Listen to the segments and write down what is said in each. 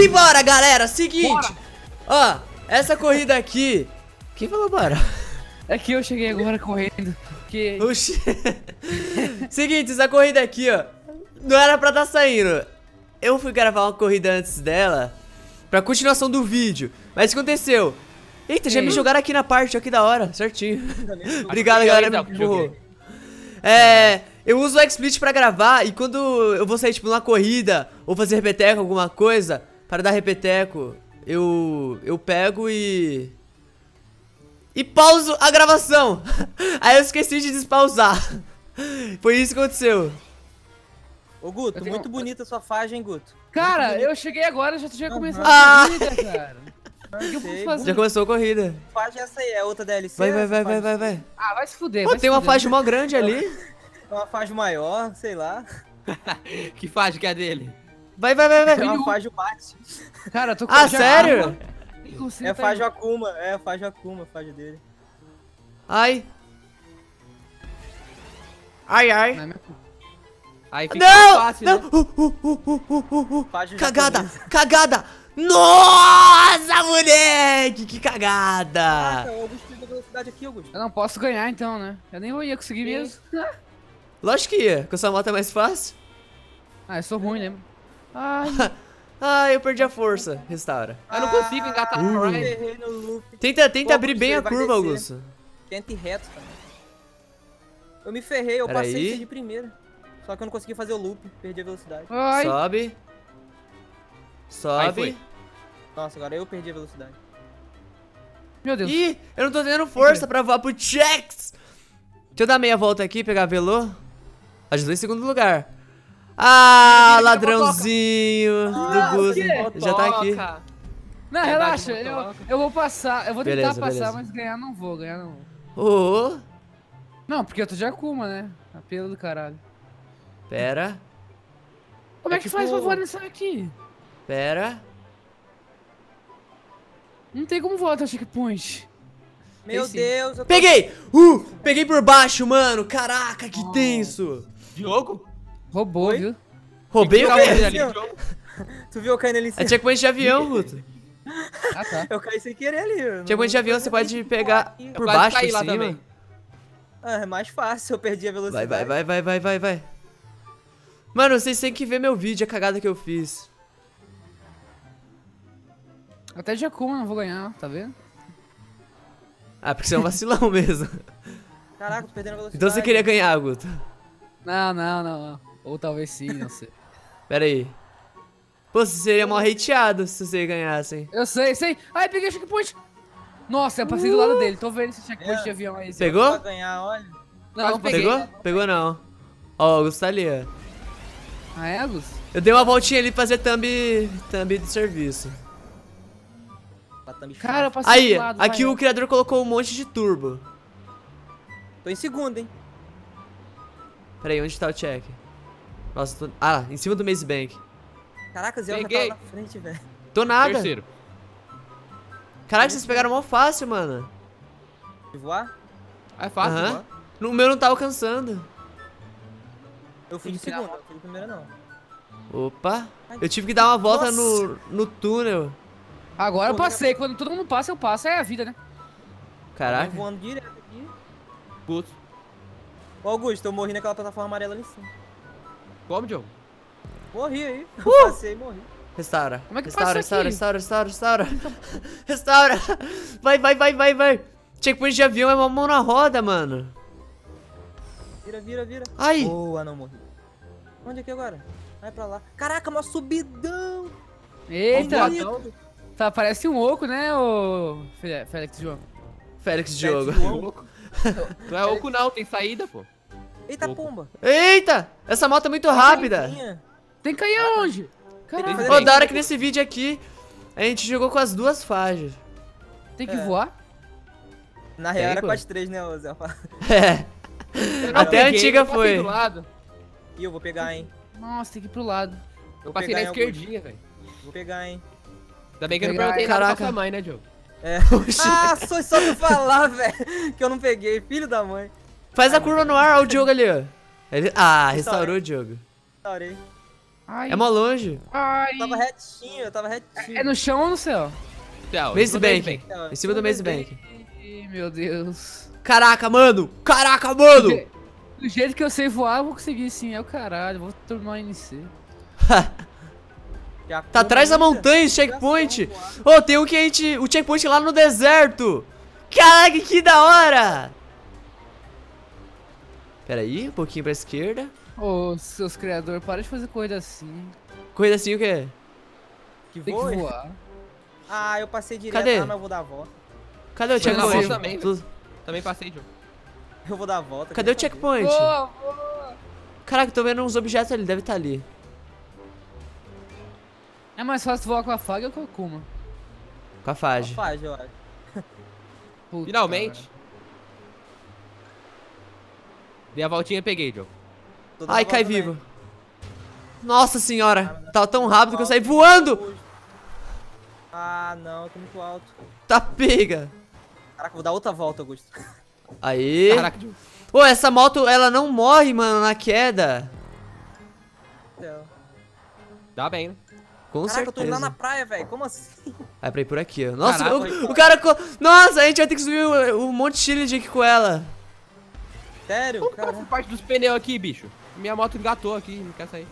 Simbora, galera. Seguinte. Ó, essa corrida aqui... Quem falou bora? É que eu cheguei agora correndo. Que... Oxi. Seguinte, essa corrida aqui, ó. Não era pra tá saindo. Eu fui gravar uma corrida antes dela. Pra continuação do vídeo. Mas o que aconteceu? Eita, já Ei. me jogaram aqui na parte, ó, que da hora. Certinho. Obrigado, galera. Me empurrou. É, eu uso o XSplit pra gravar e quando eu vou sair, tipo, numa corrida ou fazer repeteco, alguma coisa, para dar repeteco, eu, eu pego e... E pauso a gravação. Aí eu esqueci de despausar. Foi isso que aconteceu. Ô, Guto, tenho- muito bonita a sua faixa, hein, Guto? Cara, eu cheguei agora, já tinha começado Ah. a corrida, cara. O que eu posso Sei, fazer? Já começou a corrida. Faixa essa aí, é outra DLC? Vai, vai, vai, vai, vai, vai. Ah, vai se fuder. Pô, vai se tem uma fuder. faixa mó grande ali. É uma faixa maior, sei lá. Que faixa que é dele? Vai, vai, vai, É vai. uma faixa Mate. Cara, eu tô com Ah, sério? É a tá- faixa Akuma, é a faixa Akuma, faixa dele. Ai. Ai, ai. É. Aí fica Não! fácil, não. né? Uh, uh, uh, uh, uh, uh. Cagada, cagada. Nossa, moleque, que cagada. Caraca, o Augusto perdeu velocidade aqui, Augusto. Eu não posso ganhar então, né? Eu nem ia conseguir mesmo. Lógico que ia, com essa moto é mais fácil. Ah, eu sou ruim, lembra? Ai, Ah, eu perdi a força. Restaura. Eu não consigo engatar Uh. no errei loop. Tenta, tenta Pô, abrir bem a curva, descer. Augusto. Tenta ir reto, cara. Eu me ferrei, eu Pera passei de primeira. Só que eu não consegui fazer o loop, perdi a velocidade. ai. Sobe. Sobe. Nossa, agora eu perdi a velocidade. Meu Deus. Ih, eu não tô tendo força pra voar pro Chex. Deixa eu dar meia volta aqui, pegar velô. Ajudou em segundo lugar. Ah, ladrãozinho do Guzo. Já tá aqui. Não, relaxa, eu, eu vou passar. Eu vou tentar Beleza, passar, beleza. mas ganhar não vou, ganhar não vou. Ô, Não, porque eu tô de Akuma, né? Apelo do caralho. pera, Como é, É que tipo- faz pra voar nessa aqui? pera. Não tem como voar até o checkpoint. Meu. Deus, eu tô... Peguei! Uh, peguei por baixo, mano. Caraca, que tenso. Diogo? Roubou, Oi? viu? Roubei o ali? Tu viu eu caindo ali em É cima? checkpoint de avião, Guto. Ah, tá. Eu caí sem querer ali. eu não- Checkpoint de avião você pode pegar por quase baixo, por cima. também. Ah, é mais fácil, eu perdi a velocidade. vai, vai, vai, vai, vai, vai. Mano, vocês têm que ver meu vídeo, a cagada que eu fiz. Até de Akuma não vou ganhar, tá vendo? Ah, porque você é um vacilão mesmo. Caraca, tô perdendo a velocidade. Então você queria ganhar, Guto. Não, não, não, não. Ou talvez sim, não sei. Pera aí. Pô, você seria mal hateado se você ganhasse, hein? Eu sei, sei. Ai, peguei o checkpoint. Nossa, eu passei do lado dele. Tô vendo esse checkpoint É. de avião aí. Pegou? Ganhar, olha. Não, não peguei. Pegou? Pegou não. Ó, o Augusto tá ali, ó. Ah, é, Gus? Eu dei uma voltinha ali pra fazer thumb, thumb de serviço. Cara, eu passei Aí, do lado. aqui vai, o criador colocou um monte de turbo. Tô em segundo, hein? Pera aí, onde tá o check? Nossa, tô... Ah, em cima do Maze Bank. Caraca, Zé já Peguei. tava na frente, velho. Tô nada. Terceiro. Caraca, vocês pegaram mó fácil, mano. De voar? É fácil, Aham. mano. No meu não tá alcançando. Eu fui de segundo, não fui de primeira não. Opa. Eu tive que dar uma volta Nossa. no, no túnel. Agora eu passei. Quando todo mundo passa, eu passo. É a vida, né? Tô Caraca. voando direto aqui. Putz. Ô, Augusto, eu morri naquela plataforma amarela ali em cima. Como, Diogo? Morri aí. Uh! Passei e morri. Restaura. Como é que restaura, passa restaura, aqui? restaura, restaura, restaura. restaura. Vai, vai, vai, vai, vai. Checkpoint de avião é uma mão na roda, mano. Vira, vira, vira. Ai. Boa, não morri. Onde é que é agora? Vai pra lá. Caraca, mó subidão. Eita. Bonito. Tá, parece um oco, né, ô Fe- Félix João? Félix Diogo. João. Tu é oco não, tem saída, pô. Eita, Pouco. pomba. Eita! Essa moto é muito rápida. Tem que cair aonde? Caralho, que Ô, da hora que nesse vídeo aqui a gente jogou com as duas faixas. tem que É. voar? Na real Tem, era pô. com as três, né, Zé? É. Eu Até a antiga eu passei foi. do lado. Ih, eu vou pegar, hein. Nossa, tem que ir pro lado. Eu Vou passei pegar na esquerdinha, velho. Vou pegar, hein. Ainda bem que eu não perguntei nada pra sua mãe, né, Diogo? É. Ah, só, só tu falar, velho, que eu não peguei. Filho da mãe. Faz a curva no ar, ó o Diogo ali, ó. Ele... Ah, restaurou o Diogo. Restaurei. Ai, É mó longe. ai. Eu tava retinho, eu tava retinho. É no chão ou no céu? Céu, Maze Bank. Em cima do Maze Bank. Meu Deus. Caraca, mano. Caraca, mano. Do jeito que eu sei voar, eu vou conseguir sim. É o caralho. Vou tornar NC. Tá atrás da montanha esse checkpoint. Ô, tem um que a gente... O checkpoint lá no deserto. Caraca, que da hora. Pera aí, um pouquinho pra esquerda. Ô, seus criadores, para de fazer coisa assim. Corrida assim o quê? Que Tem que voe? voar. Ah, eu passei direto. Cadê? Ah, mas eu vou dar a volta. Cadê o checkpoint? também, Tu- Também passei, Joe. Eu vou dar a volta. Cadê o saber? checkpoint? Voa, voa. Caraca, tô vendo uns objetos ali, deve estar ali. É mais fácil voar com a faga ou com a Kuma? Com a Fage. Faz, eu acho. Puta, Finalmente. Dei a voltinha e peguei, dando Ai, cai também. vivo. Nossa senhora. Tava tão rápido que eu saí voando. Ah, não, eu tô muito alto. Tá pega. Caraca, vou dar outra volta, Augusto. Aí. Caraca, Joe. Ô, essa moto, ela não morre, mano, na queda. Dá bem, né? Com Caraca, eu tô indo lá na certeza. praia, velho. Como assim? Vai pra ir por aqui, ó. Nossa, Caraca, o, o cara... Nossa, a gente vai ter que subir o, o Monte Shield aqui com ela. Sério? Essa Caraca. parte dos pneus aqui, bicho. Minha moto engatou aqui, não quer sair.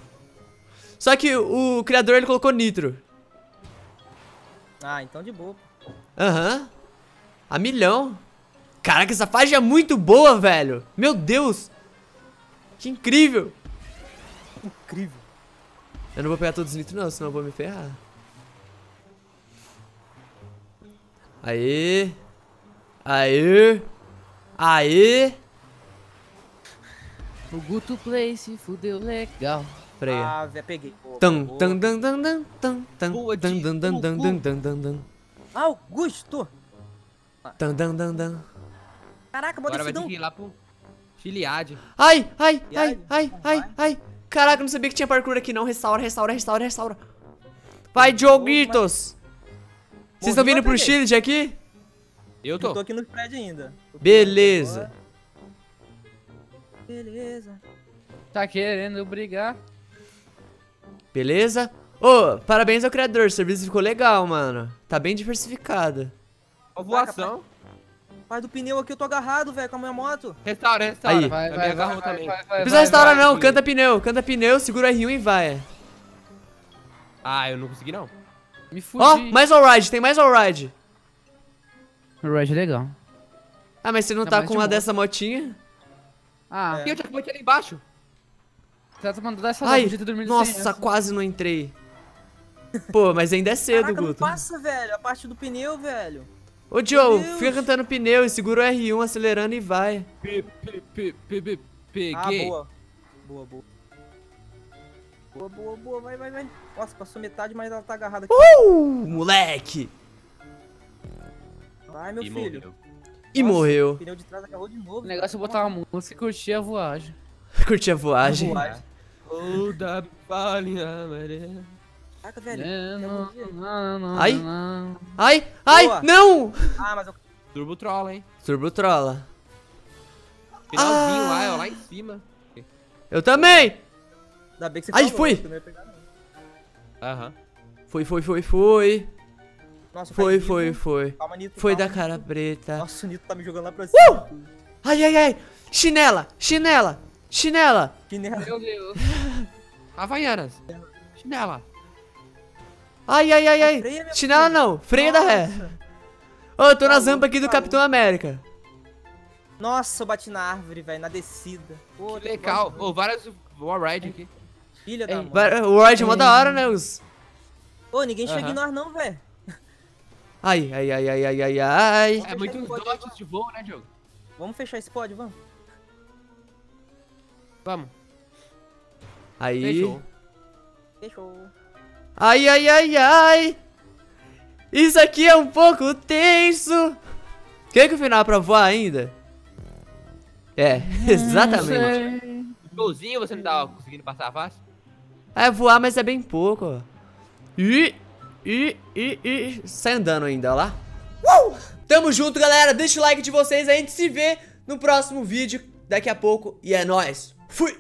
Só que o criador, ele colocou nitro. Ah, então de boa. Aham. A milhão. Caraca, essa faixa é muito boa, velho. Meu Deus. Que incrível. Incrível. Eu não vou pegar todos os nitros não, senão eu vou me ferrar. Aê. Aê. Aê. O Guto Play se fudeu legal. Pera aí. Ah, velho, peguei. Boa, Tan, boa. tan, tan, tan, tan, tan, tan, Boa, tan, tan, tan, tan, tan, tan, tan, tan. Augusto! Tan, tan, tan, tan. Caraca, decidão. que ir lá pro Chiliade. Ai, ai, ai, ai, ai, ai. Caraca, eu não sabia que tinha parkour aqui não. Restaura, restaura, restaura, restaura. Vai, Dioguitos. Vocês estão vindo pro shield aqui? Eu Eu tô. tô aqui no prédio ainda. Tô Beleza. Beleza. Tá querendo brigar? Beleza? Ô, parabéns ao criador, o serviço ficou legal, mano. Tá bem diversificado. Ó, voação. Pai do pneu aqui, eu tô agarrado, velho, com a minha moto. Restaura, restaura. Aí. Vai, vai, vai, agarrou vai, também. vai, vai, Não precisa restaurar vai. não, canta pneu, canta pneu, segura R1 e vai. Ah, eu não consegui não. Me fudi. Ó, mais all-ride, tem mais all-ride. O Red é legal. Ah, mas você não tá mas com uma dessa motinha? Ah, E eu já botei ali embaixo. tá mandando dar essa Ai, nossa, quase não entrei. Pô, mas ainda é cedo, Caraca, não Guto. passa, velho, a parte do pneu, velho. Ô, Joe, Deus. fica cantando pneu e segura o R1 acelerando e vai. Pe- pe- pe- pe- pe- Ah, Peguei. boa. Boa, boa. Boa, boa, boa, vai, vai, vai. Nossa, passou metade, mas ela tá agarrada aqui. Uh, moleque! Vai, meu E filho. morreu. E Nossa, morreu. O pneu de trás agarrou de novo. O negócio é botar uma música e curtir a voagem. Curti a voagem. Voagem. Oh, da palha amarela. Caraca, velho. Ai. Ai, ai, Boa. não! Ah, mas eu... Turbo Troll, hein? Turbo Trolla. Finalzinho Ah. lá, ó, lá em cima. Eu também! Ainda bem que você Ai, falou, fui. que eu não ia pegar, não. Aham. Foi, foi, foi, foi. Nossa, Foi, foi, Nito. foi. Calma, Nito. Foi calma, da cara Nito. preta. Nossa, o Nito tá me jogando lá pra cima. Ai, ai, ai. Chinela, chinela, chinela. Nem... Meu Deus. Havaianas. Chinela. Ai, ai, ai, ai. Freia, Chinela filho. não, freia da ré. Nossa. Ô, eu tô Tá na louco, zampa aqui do tá Capitão América. Nossa, eu bati na árvore, velho, na descida. Pô, Que legal. Ô, várias wallride aqui. Filha da Ei, mãe. Vai- O Ward é mó da hora, né? Os... Ô, ninguém chega Aham. em nós não, velho. Ai, ai, ai, ai, ai, ai, ai. É muitos dotes de voo, né, Diogo? Vamos fechar esse pódio, vamos. Vamos. Aí. Fechou. Fechou. Ai, ai, ai, ai. Isso aqui é um pouco tenso. Quer que o final é pra voar ainda? É, exatamente. Golzinho você não tá conseguindo passar fácil? É voar, mas é bem pouco. Ih, ih, ih, ih. Sai andando ainda, ó lá. Tamo junto, galera. Deixa o like de vocês. A gente se vê no próximo vídeo daqui a pouco. E é nóis. Fui!